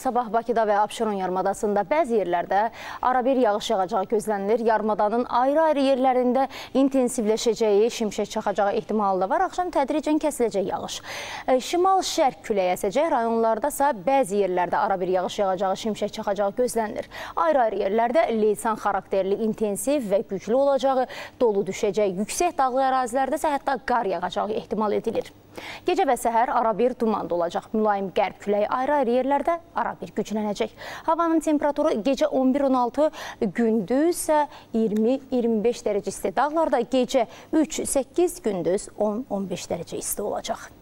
Sabah Bakıda və Abşeron yarımadasında bəzi yerlərdə arabir yağış yağacağı gözlənilir. Yarımadanın ayrı-ayrı yerlərində intensivləşəcəyi, şimşək çaxacağı ehtimalı da var. Axşam tədricən kəsiləcək yağış. E, Şimal-şərq küləyi əsəcək. Rayonlarda isə bəzi yerlərdə arabir yağış yağacağı, şimşək çaxacağı gözlənilir. Ayrı-ayrı yerlərdə leysan xarakterli, intensiv və güclü olacağı, dolu düşəcək. Yüksək dağlı ərazilərdə isə hətta qar yağacağı ehtimal edilir. Gecə və səhər arabir duman da olacaq. Mülayim qərb küləyi ayrı-ayrı yerlərdə arabir güclənəcək. Havanın temperaturu gecə 11-16, gündüz isə 20-25 dərəcə isti. Dağlarda gecə 3-8, gündüz 10-15 dərəcə isti olacaq.